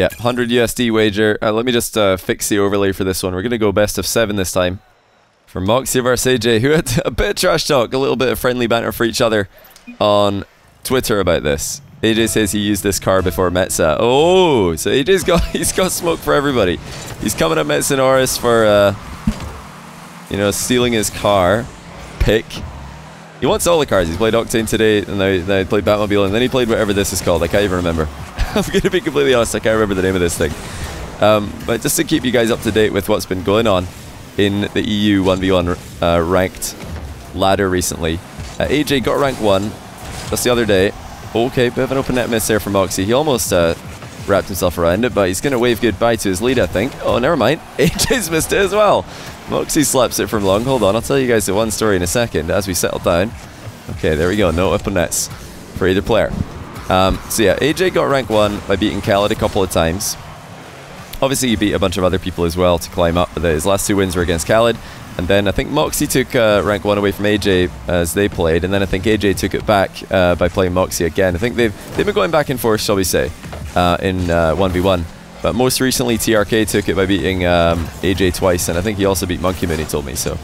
Yeah, 100 USD wager. Uh, let me just uh, fix the overlay for this one. We're going to go best of seven this time. For Mawkzy versus AJ, who had a bit of trash talk, a little bit of friendly banter for each other on Twitter about this. AJ says he used this car before Metza. Oh, so AJ's got he's got smoke for everybody. He's coming at Metsanauris for uh, you know stealing his car pick. He wants all the cars. He's played Octane today, and then he played Batmobile, and then he played whatever this is called. I can't even remember. I'm going to be completely honest, I can't remember the name of this thing. Um, but just to keep you guys up to date with what's been going on in the EU 1v1 uh, ranked ladder recently, uh, AJ got rank 1 just the other day. Okay, bit of an open net miss there from Mawkzy. He almost uh, wrapped himself around it, but he's going to wave goodbye to his lead, I think. Oh, never mind. AJ's missed it as well. Mawkzy slaps it from long. Hold on, I'll tell you guys the one story in a second as we settle down. Okay, there we go. No open nets for either player. Um, so yeah, AJ got rank 1 by beating Khaled a couple of times. Obviously, he beat a bunch of other people as well to climb up, but his last two wins were against Khaled. And then I think Mawkzy took uh, rank 1 away from AJ as they played, and then I think AJ took it back uh, by playing Mawkzy again. I think they've, they've been going back and forth, shall we say, uh, in 1v1. Uh, but most recently, TRK took it by beating um, AJ twice, and I think he also beat Monkey Moon, he told me. So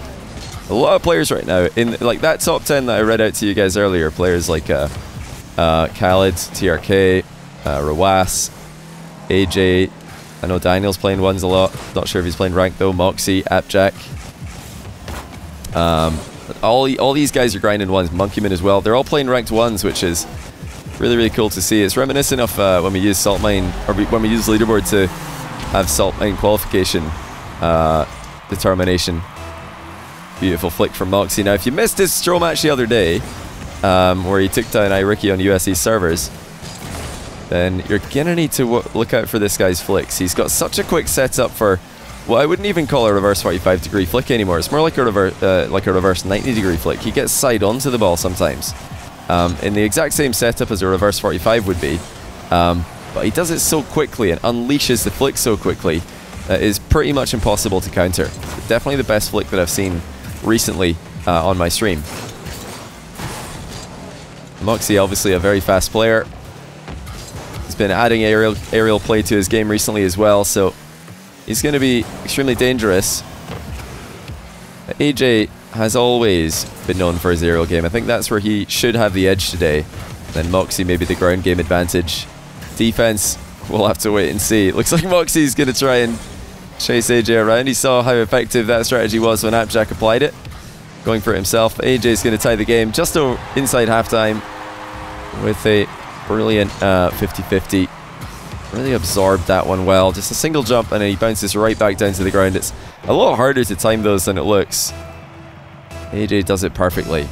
a lot of players right now. in Like that top 10 that I read out to you guys earlier, players like uh, Khaled, TRK, uh, Rawas, AJ. I know Daniel's playing ones a lot. Not sure if he's playing rank though. Mawkzy, Appjack. Um, all all these guys are grinding ones. Monkey Moon as well. They're all playing ranked ones, which is really really cool to see. It's reminiscent of uh, when we use Salt Mine or when we use Leaderboard to have Salt Mine qualification uh, determination. Beautiful flick from Mawkzy. Now, if you missed his Stro match the other day, um, where he took down iRicky on USC servers, then you're going to need to look out for this guy's flicks. He's got such a quick setup for well, I wouldn't even call a reverse 45 degree flick anymore. It's more like a, rever uh, like a reverse 90 degree flick. He gets side onto the ball sometimes. Um, in the exact same setup as a reverse 45 would be. Um, but he does it so quickly and unleashes the flick so quickly that is pretty much impossible to counter. Definitely the best flick that I've seen recently uh, on my stream. Mawkzy, obviously a very fast player. He's been adding aerial, aerial play to his game recently as well, so he's going to be extremely dangerous. AJ has always been known for his aerial game. I think that's where he should have the edge today. Then Mawkzy maybe the ground game advantage. Defense, we'll have to wait and see. Looks like Mawkzy's going to try and chase AJ around. He saw how effective that strategy was when Appjack applied it going for it himself. AJ is going to tie the game just inside halftime with a brilliant 50-50. Uh, really absorbed that one well. Just a single jump and he bounces right back down to the ground. It's a lot harder to time those than it looks. AJ does it perfectly.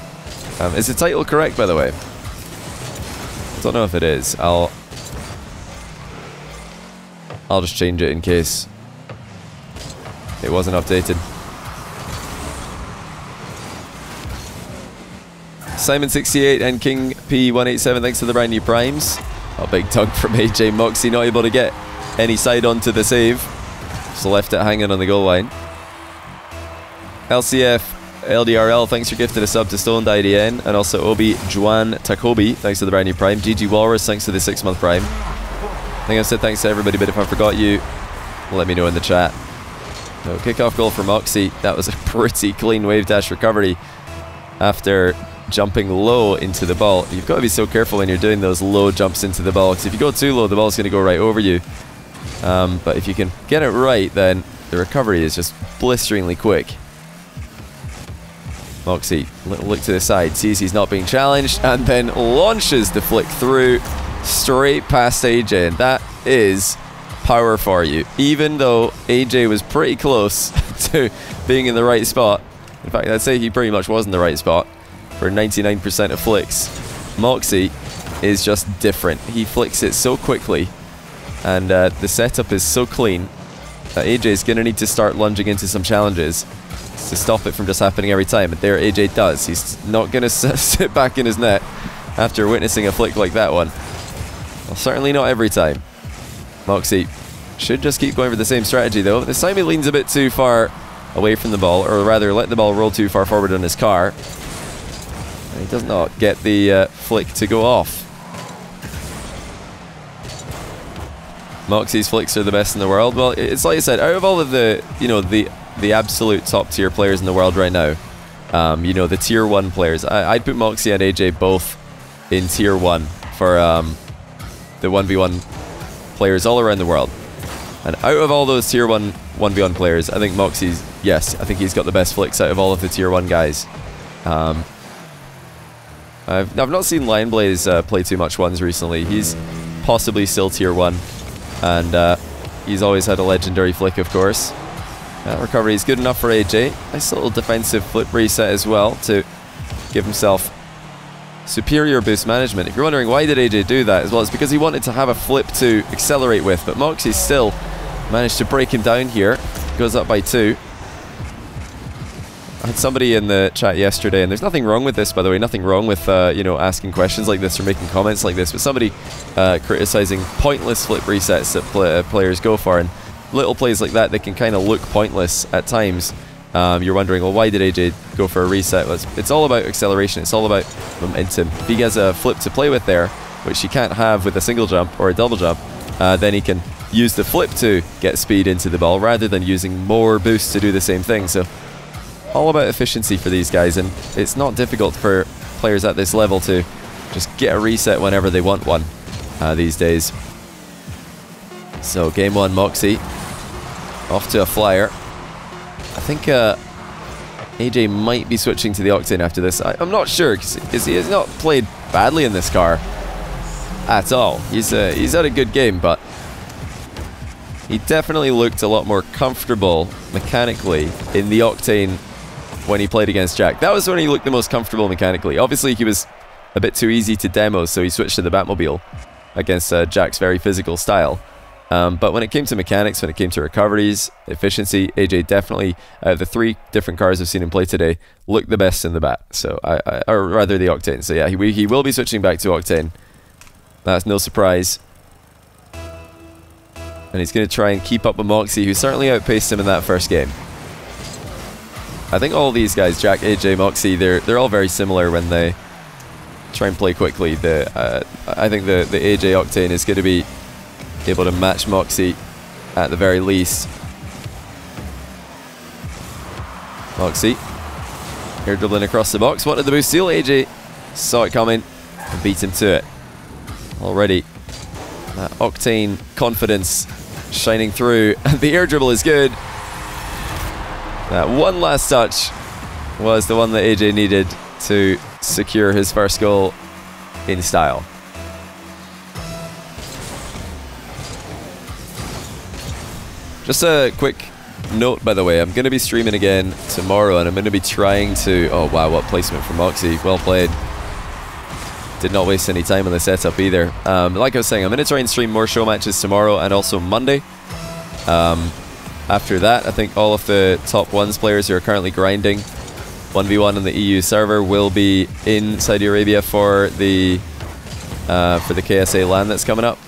Um, is the title correct, by the way? I don't know if it is. I'll I'll just change it in case it wasn't updated. Simon68 and King P187, thanks to the brand new primes. A big tug from AJ Mawkzy, not able to get any side onto the save. Just left it hanging on the goal line. LCF LDRL, thanks for gifting a sub to Stoned IDN, and also Obi Juan Takobi, thanks to the brand new prime. GG Walrus, thanks to the six month prime. I think I've said thanks to everybody, but if I forgot you, let me know in the chat. No, kickoff goal for Mawkzy. That was a pretty clean wave dash recovery after jumping low into the ball. You've got to be so careful when you're doing those low jumps into the ball because if you go too low, the ball's going to go right over you. Um, but if you can get it right, then the recovery is just blisteringly quick. Mawkzy, look to the side, sees he's not being challenged, and then launches the flick through straight past AJ, and that is power for you. Even though AJ was pretty close to being in the right spot, in fact, I'd say he pretty much was in the right spot, for 99% of flicks. Mawkzy is just different. He flicks it so quickly and uh, the setup is so clean that AJ is going to need to start lunging into some challenges to stop it from just happening every time. And there AJ does. He's not going to sit back in his net after witnessing a flick like that one. Well, certainly not every time. Mawkzy should just keep going for the same strategy though. This time he leans a bit too far away from the ball, or rather let the ball roll too far forward on his car. He does not get the uh, flick to go off. Mawkzy's flicks are the best in the world. Well, it's like I said, out of all of the, you know, the the absolute top tier players in the world right now, um, you know, the tier one players, I, would put Mawkzy and AJ both in tier one for um, the 1v1 players all around the world. And out of all those tier one 1v1 players, I think Mawkzy's, yes, I think he's got the best flicks out of all of the tier one guys. Um, I've, I've not seen Lionblaze uh, play too much ones recently. He's possibly still tier 1. And uh, he's always had a legendary flick, of course. That recovery is good enough for AJ. Nice little defensive flip reset as well to give himself superior boost management. If you're wondering why did AJ do that as well, it's because he wanted to have a flip to accelerate with, but Mawkzy still managed to break him down here. Goes up by two. I had somebody in the chat yesterday, and there's nothing wrong with this, by the way, nothing wrong with, uh, you know, asking questions like this or making comments like this, but somebody uh, criticizing pointless flip resets that pl uh, players go for, and little plays like that, they can kind of look pointless at times. Um, you're wondering, well, why did AJ go for a reset? Well, it's, it's all about acceleration, it's all about momentum. If he has a flip to play with there, which he can't have with a single jump or a double jump, uh, then he can use the flip to get speed into the ball rather than using more boost to do the same thing. So all about efficiency for these guys, and it's not difficult for players at this level to just get a reset whenever they want one uh, these days. So game one, Mawkzy off to a flyer. I think uh, AJ might be switching to the Octane after this. I, am not sure because he has not played badly in this car at all. He's uh, he's had a good game, but he definitely looked a lot more comfortable mechanically in the Octane when he played against Jack. That was when he looked the most comfortable mechanically. Obviously, he was a bit too easy to demo, so he switched to the Batmobile against uh, Jack's very physical style. Um, but when it came to mechanics, when it came to recoveries, efficiency, AJ definitely, uh, the three different cars I've seen him play today, looked the best in the bat. So, I, I or rather the Octane. So yeah, he, he will be switching back to Octane. That's no surprise. And he's going to try and keep up with Mawkzy, who certainly outpaced him in that first game. I think all these guys, Jack, AJ, Mawkzy, they're they're all very similar when they try and play quickly. The uh, I think the the AJ Octane is going to be able to match Mawkzy at the very least. Mawkzy here dribbling across the box. What did the boost steal? AJ saw it coming and beat him to it. Already that Octane confidence shining through. the air dribble is good. That one last touch was the one that AJ needed to secure his first goal in style. Just a quick note, by the way, I'm going to be streaming again tomorrow, and I'm going to be trying to... Oh, wow, what placement from Mawkzy. Well played. Did not waste any time on the setup either. Um, like I was saying, I'm going to try and stream more show matches tomorrow and also Monday. Um, after that, I think all of the top ones players who are currently grinding 1v1 on the EU server will be in Saudi Arabia for the uh, for the KSA LAN that's coming up.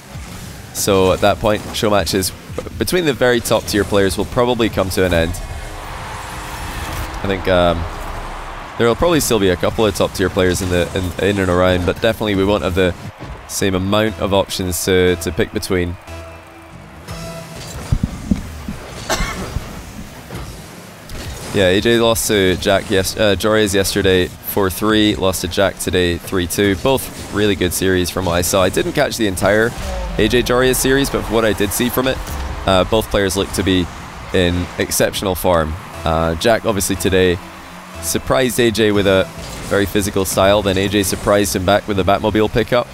So at that point, show matches between the very top tier players will probably come to an end. I think um, there will probably still be a couple of top tier players in the in, in and around, but definitely we won't have the same amount of options to, to pick between. Yeah, AJ lost to Jack yes uh, Joreuz yesterday 4-3, lost to Jack today 3-2. Both really good series from what I saw. I didn't catch the entire AJ Joreuz series, but what I did see from it, uh, both players look to be in exceptional form. Uh, Jack obviously today surprised AJ with a very physical style, then AJ surprised him back with a Batmobile pickup.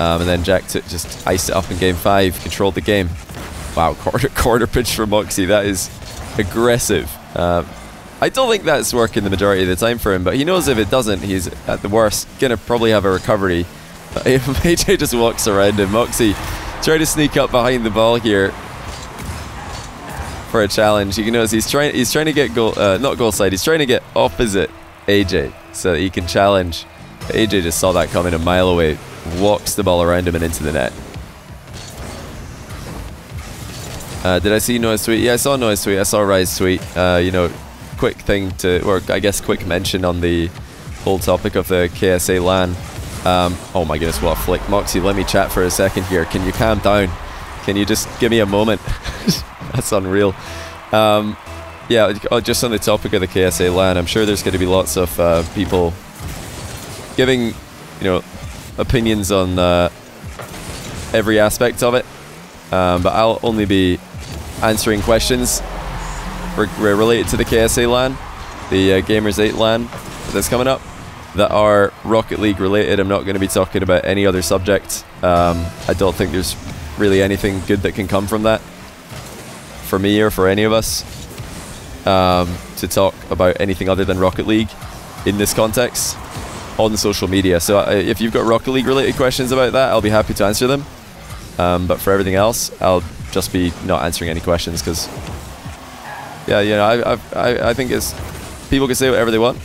Um, and then Jack just iced it up in game five, controlled the game. Wow, quarter, quarter pitch for Mawkzy, that is aggressive. Uh, I don't think that's working the majority of the time for him, but he knows if it doesn't, he's at the worst going to probably have a recovery. If AJ just walks around him, Mawkzy try to sneak up behind the ball here for a challenge. You can notice he's trying he's trying to get goal uh, not goal side, he's trying to get opposite AJ so that he can challenge. But AJ just saw that coming a mile away, walks the ball around him and into the net. Uh, did I see Noah's tweet? Yeah, I saw Noah's tweet. I saw Rise tweet. Uh, you know, quick thing to, or I guess quick mention on the whole topic of the KSA LAN. Um, oh my goodness, what a flick. Mawkzy, let me chat for a second here. Can you calm down? Can you just give me a moment? That's unreal. Um, yeah, uh, just on the topic of the KSA LAN, I'm sure there's going to be lots of uh, people giving, you know, opinions on uh, every aspect of it. Um, but I'll only be answering questions re related to the KSA LAN, the uh, Gamers 8 LAN that's coming up, that are Rocket League related. I'm not going to be talking about any other subject. Um, I don't think there's really anything good that can come from that for me or for any of us um, to talk about anything other than Rocket League in this context on social media. So uh, if you've got Rocket League related questions about that, I'll be happy to answer them. Um, but for everything else, I'll just be not answering any questions because, yeah, you know, I, I, I think it's people can say whatever they want.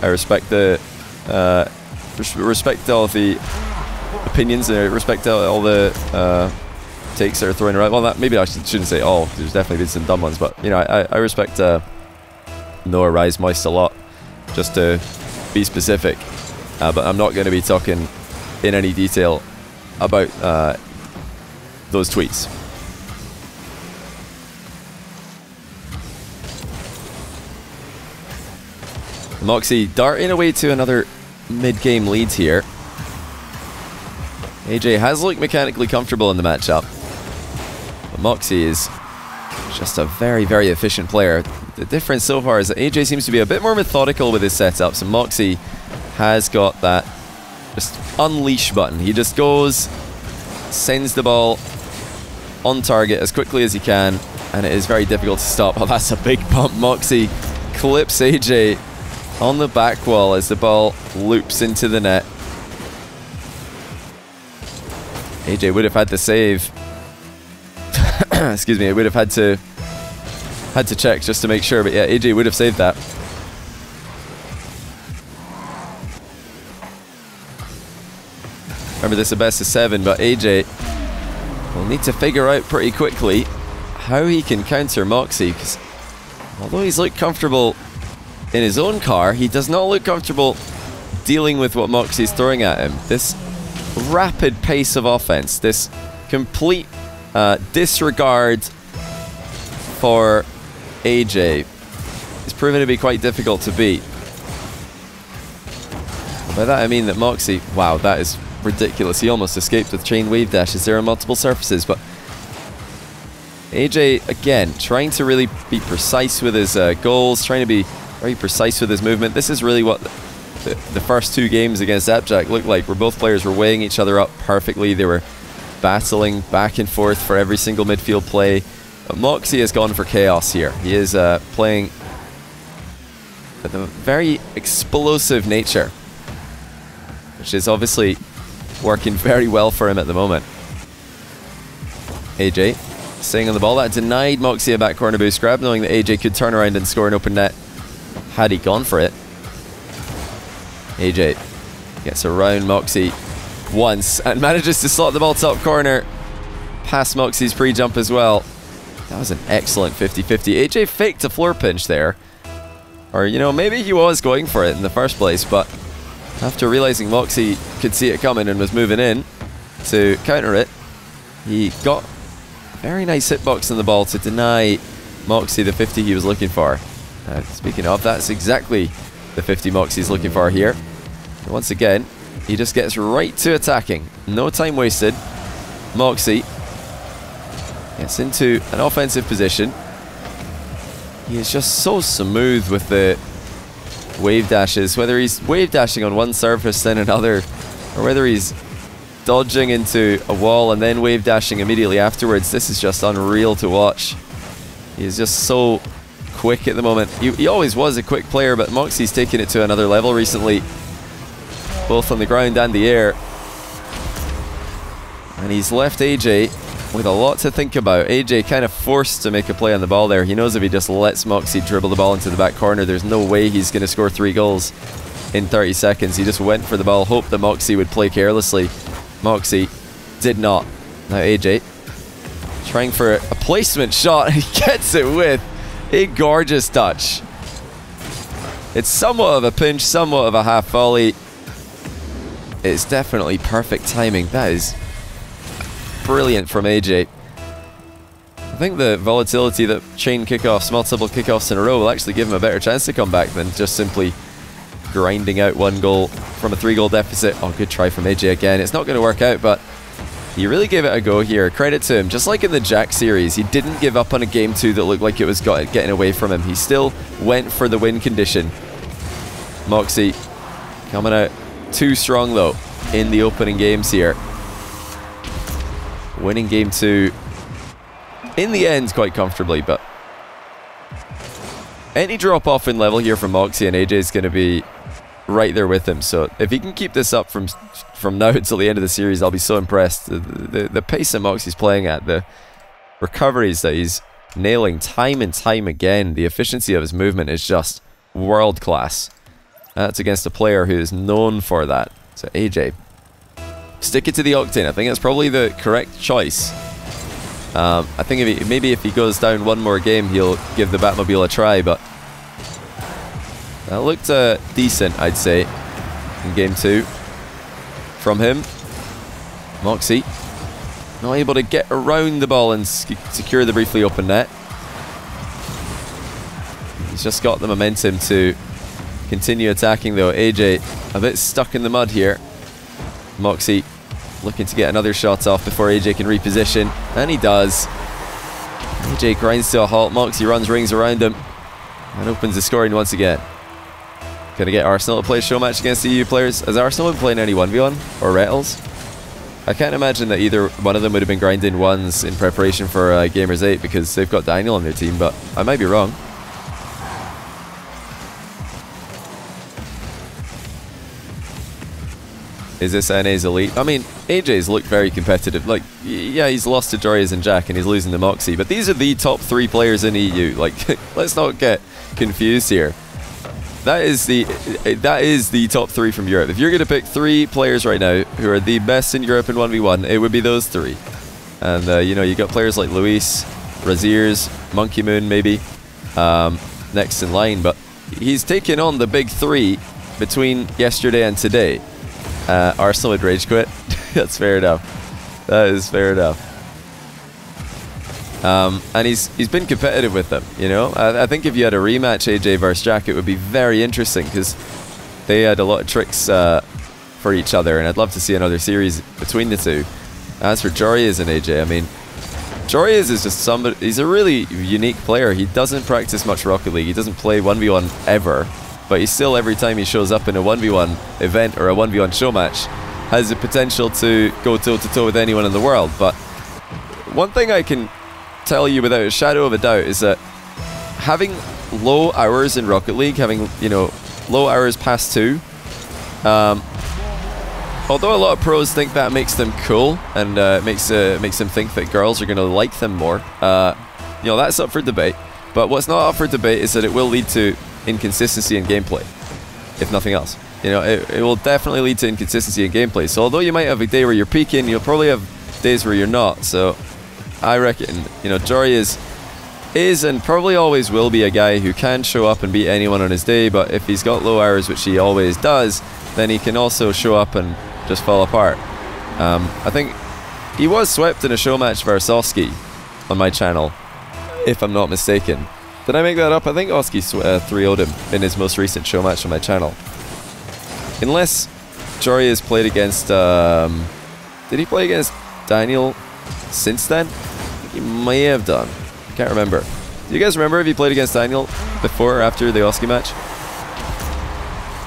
I respect the uh, respect all the opinions and respect all the uh, takes that are thrown around. Well, that, maybe I shouldn't say all. There's definitely been some dumb ones, but you know, I, I respect uh, Noah Rise Moist a lot. Just to be specific, uh, but I'm not going to be talking in any detail about uh, those tweets. Mawkzy darting away to another mid-game lead here. AJ has looked mechanically comfortable in the matchup. But Mawkzy is just a very, very efficient player. The difference so far is that AJ seems to be a bit more methodical with his setups, and Mawkzy has got that just unleash button. He just goes, sends the ball on target as quickly as he can, and it is very difficult to stop. Oh, that's a big bump. Mawkzy clips AJ on the back wall as the ball loops into the net. AJ would have had to save. Excuse me, I would have had to had to check just to make sure, but yeah, AJ would have saved that. Remember this is a best of seven, but AJ will need to figure out pretty quickly how he can counter Mawkzy, because although he's looked comfortable in his own car, he does not look comfortable dealing with what Mawkzy's throwing at him. This rapid pace of offense, this complete uh, disregard for AJ is proven to be quite difficult to beat. By that I mean that Mawkzy, wow, that is ridiculous. He almost escaped with chain wave dashes there on multiple surfaces, but AJ, again, trying to really be precise with his uh, goals, trying to be very precise with his movement. This is really what the, the first two games against Appjack looked like, where both players were weighing each other up perfectly. They were battling back and forth for every single midfield play. But Mawkzy has gone for chaos here. He is uh, playing with a very explosive nature, which is obviously working very well for him at the moment. AJ staying on the ball. That denied Mawkzy a back corner boost grab, knowing that AJ could turn around and score an open net had he gone for it. AJ gets around Mawkzy once and manages to slot the ball top corner past Mawkzy's pre-jump as well. That was an excellent 50-50. AJ faked a floor pinch there. Or, you know, maybe he was going for it in the first place, but after realizing Mawkzy could see it coming and was moving in to counter it, he got a very nice hitbox on the ball to deny Mawkzy the 50 he was looking for. Uh, speaking of, that's exactly the 50 Mawkzy's looking for here. Once again, he just gets right to attacking. No time wasted. Mawkzy gets into an offensive position. He is just so smooth with the wave dashes, whether he's wave dashing on one surface then another, or whether he's dodging into a wall and then wave dashing immediately afterwards. This is just unreal to watch. He is just so quick at the moment. He, he always was a quick player, but Mawkzy's taken it to another level recently, both on the ground and the air. And he's left AJ with a lot to think about. AJ kind of forced to make a play on the ball there. He knows if he just lets Mawkzy dribble the ball into the back corner, there's no way he's going to score three goals in 30 seconds. He just went for the ball, hoped that Mawkzy would play carelessly. Mawkzy did not. Now AJ trying for a placement shot. He gets it with a gorgeous touch. It's somewhat of a pinch, somewhat of a half volley. It's definitely perfect timing. That is brilliant from AJ. I think the volatility that chain kickoffs, multiple kickoffs in a row will actually give him a better chance to come back than just simply grinding out one goal from a three goal deficit. Oh, good try from AJ again. It's not going to work out, but he really gave it a go here. Credit to him. Just like in the Jack series, he didn't give up on a game two that looked like it was got, getting away from him. He still went for the win condition. Mawkzy coming out too strong, though, in the opening games here. Winning game two in the end quite comfortably, but any drop off in level here from Mawkzy and AJ is going to be right there with him. So if he can keep this up from from now until the end of the series, I'll be so impressed. The, the, the pace that Mawkzy's playing at, the recoveries that he's nailing time and time again, the efficiency of his movement is just world class. That's against a player who is known for that. So AJ, stick it to the Octane. I think that's probably the correct choice. Um, I think if he, maybe if he goes down one more game, he'll give the Batmobile a try, but that looked uh, decent, I'd say, in game two from him. Mawkzy not able to get around the ball and secure the briefly open net. He's just got the momentum to continue attacking though. AJ a bit stuck in the mud here. Mawkzy looking to get another shot off before AJ can reposition. And he does. AJ grinds to a halt. Mawkzy runs rings around him and opens the scoring once again. Gonna get Arsenal to play show match against EU players. Has Arsenal been playing any 1v1 or Rattles? I can't imagine that either one of them would have been grinding ones in preparation for uh, Gamers 8 because they've got Daniel on their team, but I might be wrong. Is this NA's elite? I mean, AJ's looked very competitive. Like, yeah, he's lost to Joreuz and Jack and he's losing to Mawkzy, but these are the top three players in EU. Like, let's not get confused here. That is the that is the top three from Europe. If you're going to pick three players right now who are the best in Europe in 1v1, it would be those three. And, uh, you know, you got players like Luis, Raziers, Monkey Moon maybe, um, next in line, but he's taken on the big three between yesterday and today. Uh, Arsenal would rage quit. That's fair enough. That is fair enough. Um, and he's he's been competitive with them. You know, I, I, think if you had a rematch AJ versus Jack, it would be very interesting because they had a lot of tricks uh, for each other, and I'd love to see another series between the two. As for Joreuz and AJ, I mean, Joreuz is just somebody. He's a really unique player. He doesn't practice much Rocket League. He doesn't play 1v1 ever but he still, every time he shows up in a 1v1 event or a 1v1 show match, has the potential to go toe to toe with anyone in the world. But one thing I can tell you without a shadow of a doubt is that having low hours in Rocket League, having, you know, low hours past two, um, although a lot of pros think that makes them cool and uh, makes uh, makes them think that girls are going to like them more, uh, you know, that's up for debate. But what's not up for debate is that it will lead to inconsistency in gameplay, if nothing else. You know, it, it will definitely lead to inconsistency in gameplay. So although you might have a day where you're peaking, you'll probably have days where you're not. So I reckon, you know, Jory is is and probably always will be a guy who can show up and beat anyone on his day, but if he's got low hours, which he always does, then he can also show up and just fall apart. Um, I think he was swept in a show match versus Oski on my channel, if I'm not mistaken. Did I make that up? I think Oski uh, 3 0'd him in his most recent show match on my channel. Unless Jory has played against... Um, did he play against Daniel since then? He may have done. I can't remember. Do you guys remember if he played against Daniel before or after the Oski match?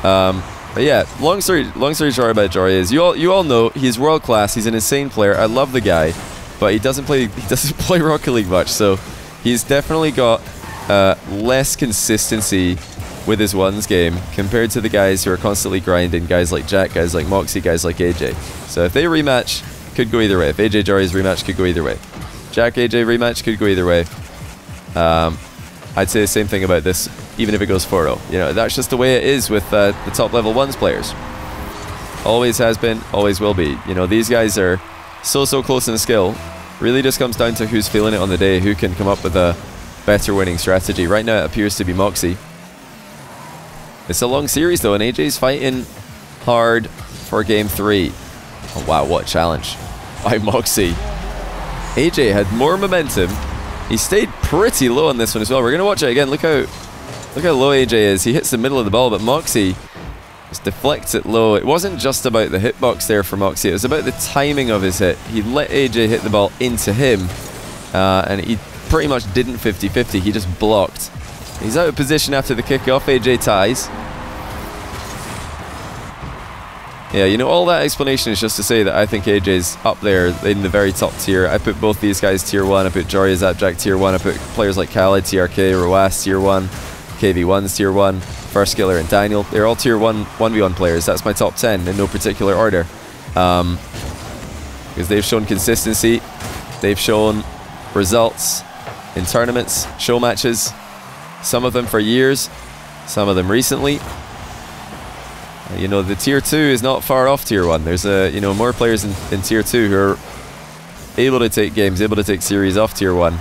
Um, but yeah, long story long story short about Jory is you all you all know he's world class. He's an insane player. I love the guy, but he doesn't play he doesn't play Rocket League much. So he's definitely got uh, less consistency with his ones game compared to the guys who are constantly grinding, guys like Jack, guys like Mawkzy, guys like AJ. So if they rematch, could go either way. If AJ Jory's rematch could go either way. Jack AJ rematch could go either way. Um, I'd say the same thing about this, even if it goes 4-0. You know, that's just the way it is with uh, the top level ones players. Always has been, always will be. You know, these guys are so, so close in skill. Really just comes down to who's feeling it on the day, who can come up with a better winning strategy. Right now it appears to be Mawkzy. It's a long series though, and AJ's fighting hard for game three. Oh wow, what a challenge by Mawkzy. AJ had more momentum. He stayed pretty low on this one as well. We're going to watch it again. Look how look how low AJ is. He hits the middle of the ball, but Mawkzy just deflects it low. It wasn't just about the hitbox there for Mawkzy. It was about the timing of his hit. He let AJ hit the ball into him, uh, and he pretty much didn't 50-50. He just blocked. He's out of position after the kickoff. AJ ties. Yeah, you know, all that explanation is just to say that I think AJ's up there in the very top tier. I put both these guys tier 1. I put Joreuz Appjack tier 1. I put players like Khaled, TRK, Roas tier 1. KV1's tier 1. Firstkiller and Daniel. They're all tier 1 1v1 players. That's my top 10 in no particular order. Um, because they've shown consistency. They've shown results in tournaments, show matches. Some of them for years. Some of them recently. Uh, you know, the tier two is not far off tier one. There's a you know more players in, in tier two who are able to take games, able to take series off tier one.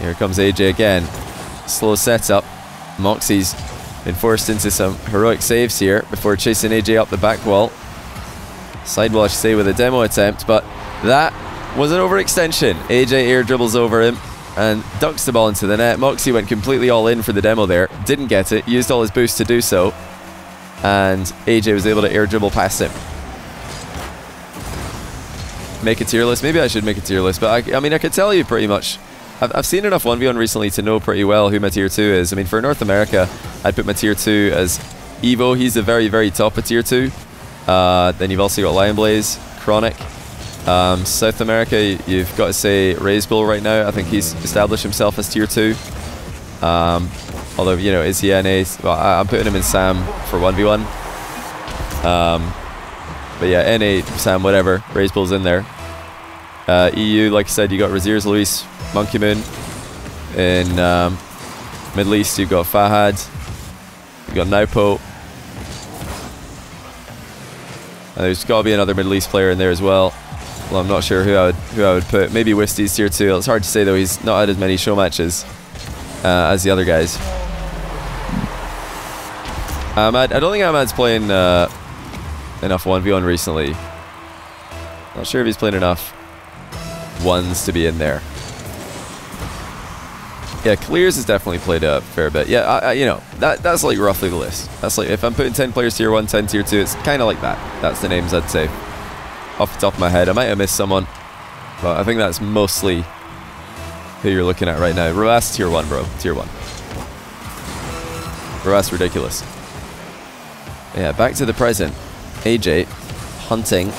Here comes AJ again. Slow setup. Mawkzy's been forced into some heroic saves here before chasing AJ up the back wall. Sidewall, I say, with a demo attempt, but that was an overextension. AJ air dribbles over him and ducks the ball into the net. Mawkzy went completely all in for the demo there. Didn't get it. Used all his boost to do so. And AJ was able to air dribble past him. Make a tier list. Maybe I should make a tier list. But I, I mean, I could tell you pretty much. I've, I've seen enough 1v1 recently to know pretty well who my tier 2 is. I mean, for North America, I'd put my tier 2 as Evo. He's the very, very top of tier 2. Uh, then you've also got Lionblaze, Chronic, um, South America, you've got to say Reysbull right now. I think he's established himself as tier 2. Um, although, you know, is he NA? Well, I, am putting him in Sam for 1v1. Um, but yeah, NA, Sam, whatever. Reysbull's in there. Uh, EU, like I said, you got Raziers, Luis, Monkey Moon. In um, Middle East, you've got Fahad. You've got Naupo. And there's got to be another Middle East player in there as well. Well, I'm not sure who I would who I would put. Maybe Wisty's tier two. It's hard to say though. He's not had as many show matches uh, as the other guys. Ahmad, I don't think Ahmad's playing uh, enough 1v1 recently. Not sure if he's playing enough ones to be in there. Yeah, Clears has definitely played a fair bit. Yeah, I, I, you know, that that's like roughly the list. That's like, if I'm putting 10 players tier 1, 10 tier 2, it's kind of like that. That's the names I'd say off the top of my head. I might have missed someone, but I think that's mostly who you're looking at right now. Roas tier 1, bro. Tier 1. Roas ridiculous. Yeah, back to the present. AJ hunting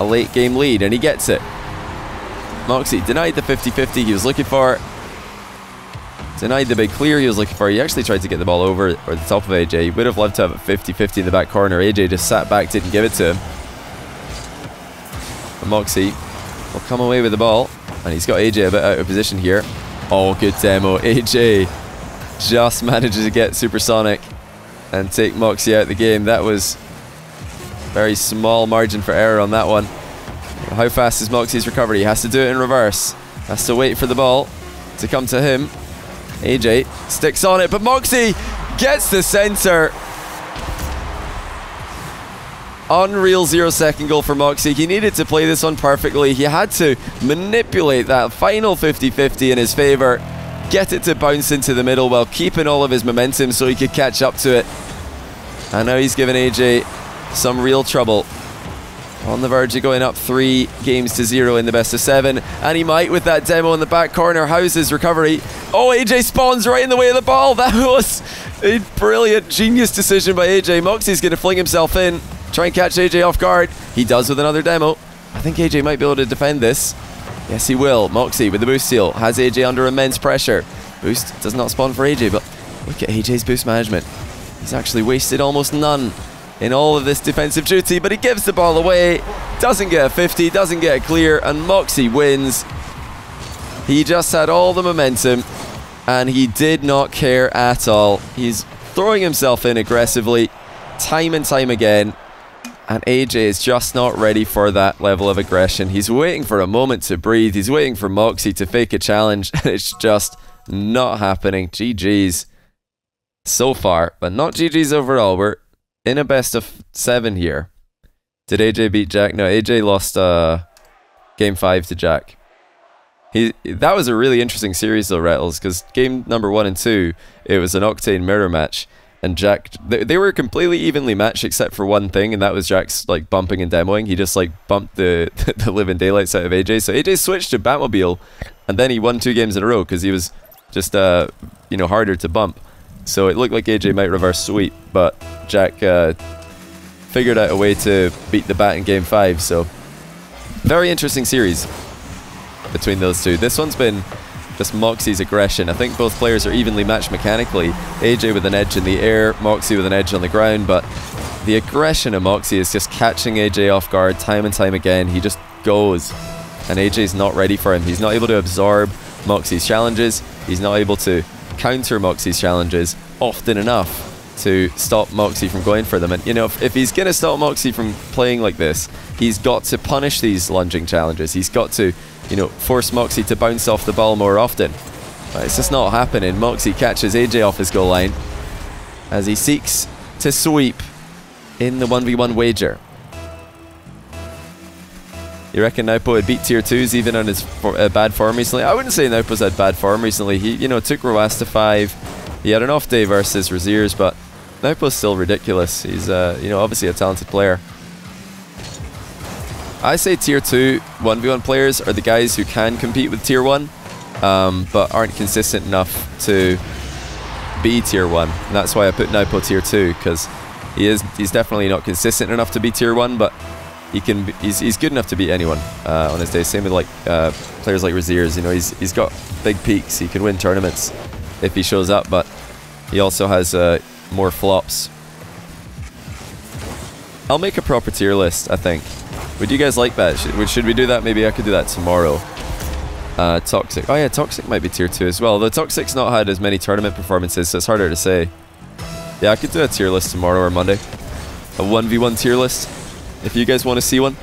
a late game lead, and he gets it. Mawkzy denied the 50-50 he was looking for. Denied the big clear he was looking for. He actually tried to get the ball over or the top of AJ. He would have loved to have a 50-50 in the back corner. AJ just sat back, didn't give it to him. Mawkzy will come away with the ball. And he's got AJ a bit out of position here. Oh, good demo. AJ just manages to get supersonic and take Mawkzy out of the game. That was very small margin for error on that one. How fast is Mawkzy's recovery? He has to do it in reverse. Has to wait for the ball to come to him. AJ sticks on it, but Mawkzy gets the center. Unreal zero second goal for Mawkzy. He needed to play this one perfectly. He had to manipulate that final 50-50 in his favour. Get it to bounce into the middle while keeping all of his momentum so he could catch up to it. And now he's given AJ some real trouble. On the verge of going up three games to zero in the best of seven. And he might with that demo in the back corner. How's his recovery? Oh, AJ spawns right in the way of the ball. That was a brilliant, genius decision by AJ. Mawkzy's going to fling himself in. Try and catch AJ off guard. He does with another demo. I think AJ might be able to defend this. Yes, he will. Mawkzy with the boost seal has AJ under immense pressure. Boost does not spawn for AJ, but look at AJ's boost management. He's actually wasted almost none in all of this defensive duty, but he gives the ball away, doesn't get a 50, doesn't get a clear, and Mawkzy wins. He just had all the momentum, and he did not care at all. He's throwing himself in aggressively, time and time again, and AJ is just not ready for that level of aggression. He's waiting for a moment to breathe. He's waiting for Mawkzy to fake a challenge. And it's just not happening. GG's so far, but not GG's overall. We're in a best of seven here. Did AJ beat Jack? No, AJ lost uh, game five to Jack. He that was a really interesting series though, Rattles, because game number one and two, it was an Octane mirror match, and Jack they, they were completely evenly matched except for one thing, and that was Jack's like bumping and demoing. He just like bumped the the living daylights out of AJ. So AJ switched to Batmobile, and then he won two games in a row because he was just uh you know harder to bump. So it looked like AJ might reverse sweep, but Jack uh, figured out a way to beat the bat in game five. So very interesting series between those two. This one's been just Mawkzy's aggression. I think both players are evenly matched mechanically. AJ with an edge in the air, Mawkzy with an edge on the ground, but the aggression of Mawkzy is just catching AJ off guard time and time again. He just goes, and AJ's not ready for him. He's not able to absorb Mawkzy's challenges. He's not able to counter Mawkzy's challenges often enough to stop Mawkzy from going for them. And, you know, if, if he's going to stop Moxie from playing like this, he's got to punish these lunging challenges. He's got to, you know, force Mawkzy to bounce off the ball more often. But it's just not happening. Mawkzy catches AJ off his goal line as he seeks to sweep in the 1v1 wager. You reckon Naupo would beat tier 2s even on his for, uh, bad form recently? I wouldn't say Naupo's had bad form recently. He, you know, took Roas to 5. He had an off day versus Raziers, but Naupo's still ridiculous. He's, uh, you know, obviously a talented player. I say tier 2 1v1 players are the guys who can compete with tier 1, um, but aren't consistent enough to be tier 1. And that's why I put Naupo tier 2, because he is he's definitely not consistent enough to be tier 1, but he can be, he's, he's good enough to beat anyone uh, on his day. Same with like uh, players like Raziers, you know, he's, he's got big peaks. He can win tournaments if he shows up, but he also has uh, more flops. I'll make a proper tier list, I think. Would you guys like that? Should, should we do that? Maybe I could do that tomorrow. Uh, Toxic. Oh yeah, Toxic might be tier 2 as well. Though Toxic's not had as many tournament performances, so it's harder to say. Yeah, I could do a tier list tomorrow or Monday. A 1v1 tier list. If you guys want to see one.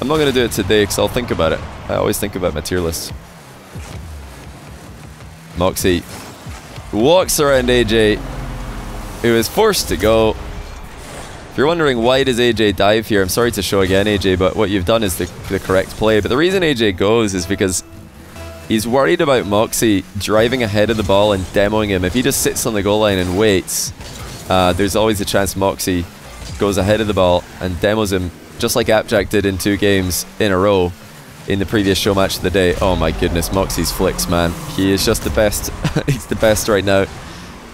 I'm not going to do it today because I'll think about it. I always think about my tier list. Mawkzy walks around AJ, who is forced to go. You're wondering why does AJ dive here, I'm sorry to show again AJ, but what you've done is the, the correct play. But the reason AJ goes is because he's worried about Mawkzy driving ahead of the ball and demoing him. If he just sits on the goal line and waits, uh, there's always a chance Mawkzy goes ahead of the ball and demos him just like Appjack did in two games in a row in the previous show match of the day. Oh my goodness, Mawkzy's flicks, man. He is just the best. He's the best right now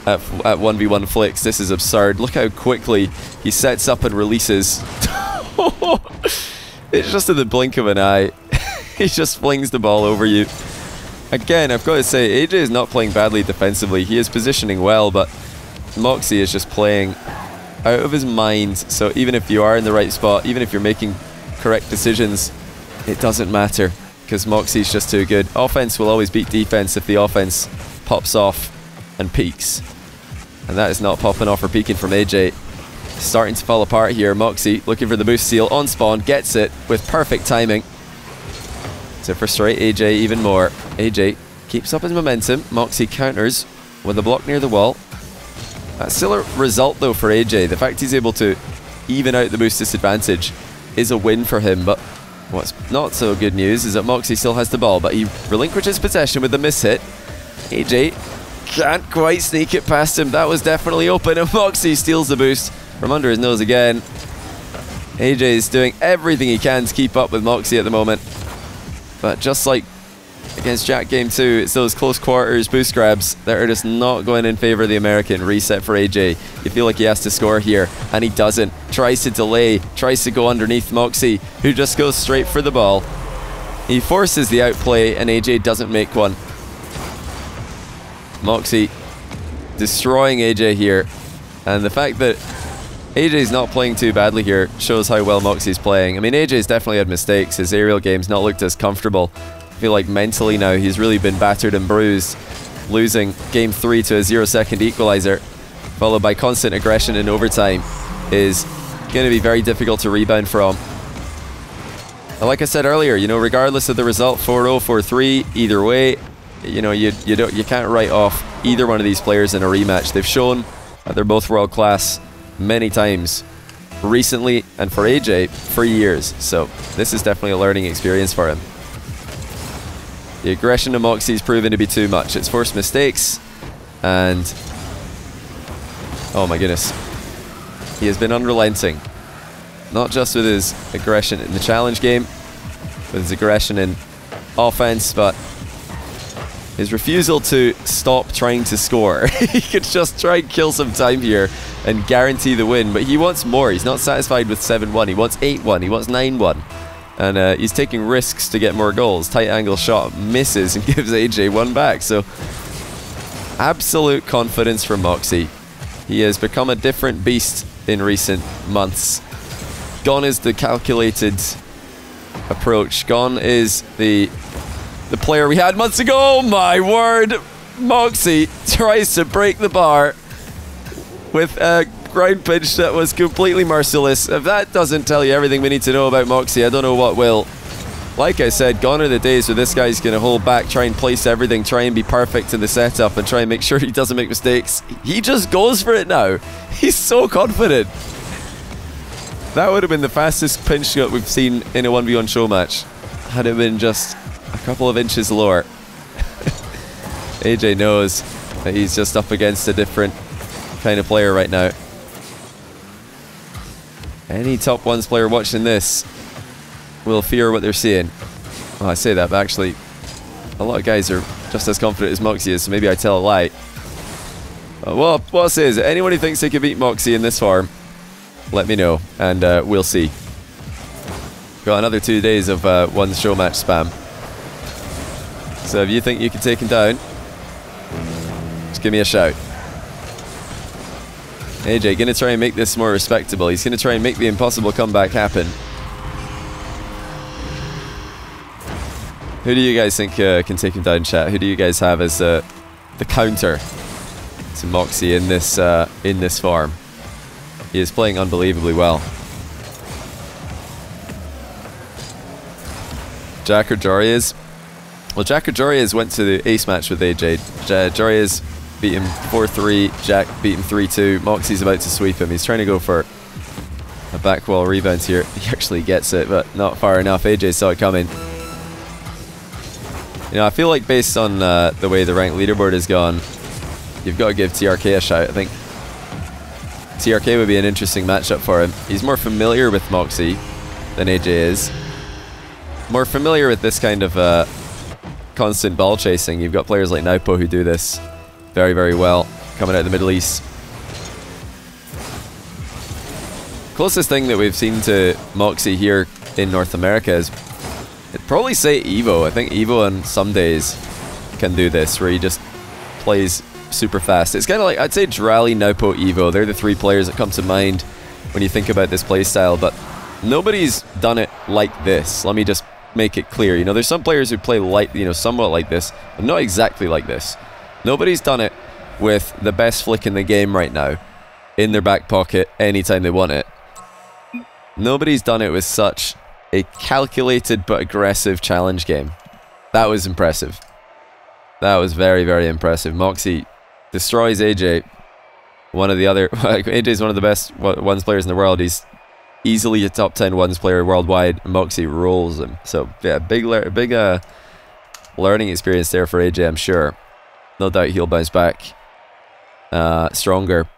at, at 1v1 flicks. This is absurd. Look how quickly he sets up and releases. it's just in the blink of an eye. he just flings the ball over you. Again, I've got to say, AJ is not playing badly defensively. He is positioning well, but Mawkzy is just playing out of his mind. So even if you are in the right spot, even if you're making correct decisions, it doesn't matter because Mawkzy's just too good. Offense will always beat defense if the offense pops off and peaks. And that is not popping off or peaking from AJ. Starting to fall apart here. Mawkzy looking for the boost seal on spawn, gets it with perfect timing to frustrate AJ even more. AJ keeps up his momentum. Mawkzy counters with a block near the wall. That's still a result though for AJ. The fact he's able to even out the boost disadvantage is a win for him, but what's not so good news is that Mawkzy still has the ball, but he relinquishes possession with a miss hit. AJ can't quite sneak it past him. That was definitely open, and Mawkzy steals the boost from under his nose again. AJ is doing everything he can to keep up with Mawkzy at the moment. But just like against Jack Game 2, it's those close quarters boost grabs that are just not going in favor of the American. Reset for AJ. You feel like he has to score here, and he doesn't. Tries to delay, tries to go underneath Mawkzy, who just goes straight for the ball. He forces the outplay, and AJ doesn't make one. Mawkzy destroying AJ here. And the fact that AJ's not playing too badly here shows how well Mawkzy's playing. I mean, AJ's definitely had mistakes. His aerial game's not looked as comfortable I feel like mentally now he's really been battered and bruised, losing game three to a zero second equalizer, followed by constant aggression in overtime, is going to be very difficult to rebound from. And like I said earlier, you know, regardless of the result, 4-0, 4-3, either way, you know, you you don't you can't write off either one of these players in a rematch. They've shown that they're both world class many times recently, and for AJ, for years. So this is definitely a learning experience for him. The aggression of Mawkzy's proven to be too much. It's forced mistakes, and oh my goodness, he has been unrelenting. Not just with his aggression in the challenge game, with his aggression in offense, but his refusal to stop trying to score. he could just try and kill some time here and guarantee the win, but he wants more. He's not satisfied with 7-1. He wants 8-1. He wants 9-1. And uh, he's taking risks to get more goals. Tight angle shot misses and gives AJ one back. So absolute confidence from Mawkzy. He has become a different beast in recent months. Gone is the calculated approach. Gone is the the player we had months ago. My word! Mawkzy tries to break the bar with a ground pinch that was completely merciless. If that doesn't tell you everything we need to know about Mawkzy, I don't know what will. Like I said, gone are the days where this guy's going to hold back, try and place everything, try and be perfect in the setup, and try and make sure he doesn't make mistakes. He just goes for it now. He's so confident. That would have been the fastest pinch shot we've seen in a 1v1 show match. Had it been just a couple of inches lower. AJ knows that he's just up against a different kind of player right now. Any top ones player watching this will fear what they're seeing. Well, I say that, but actually, a lot of guys are just as confident as Mawkzy is, so maybe I tell a lie. Uh, well, what is, anyone who thinks they can beat Mawkzy in this farm, let me know, and uh, we'll see. Got another two days of uh, one show match spam. So if you think you can take him down, just give me a shout. AJ gonna try and make this more respectable. He's gonna try and make the impossible comeback happen. Who do you guys think uh, can take him down, chat? Who do you guys have as uh, the counter to Mawkzy in this uh, in this farm? He is playing unbelievably well. Jack or Joreuz? Well, Jack or Joreuz went to the ace match with AJ. J Joreuz beat him 4-3. Jack beat him 3-2. Mawkzy's about to sweep him. He's trying to go for a back wall rebound here. He actually gets it, but not far enough. AJ saw it coming. You know, I feel like based on uh, the way the rank leaderboard has gone, you've got to give TRK a shout. I think TRK would be an interesting matchup for him. He's more familiar with Mawkzy than AJ is. More familiar with this kind of uh, constant ball chasing. You've got players like Nwpo who do this very, very well, coming out of the Middle East. Closest thing that we've seen to Mawkzy here in North America is I'd probably say Evo. I think Evo on some days can do this, where he just plays super fast. It's kind of like, I'd say Dralii, Nwpo, Evo. They're the three players that come to mind when you think about this playstyle, but nobody's done it like this. Let me just make it clear. You know, there's some players who play like, you know, somewhat like this, but not exactly like this. Nobody's done it with the best flick in the game right now in their back pocket anytime they want it. Nobody's done it with such a calculated but aggressive challenge game. That was impressive. That was very, very impressive. Mawkzy destroys AJ. One of the other... AJ is one of the best ones players in the world. He's easily a top 10 ones player worldwide. Mawkzy rolls him. So, yeah, big, big uh, learning experience there for AJ, I'm sure. No doubt he'll bounce back uh, stronger.